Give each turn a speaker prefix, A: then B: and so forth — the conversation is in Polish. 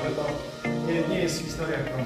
A: Ale to nie, nie jest historia, którą.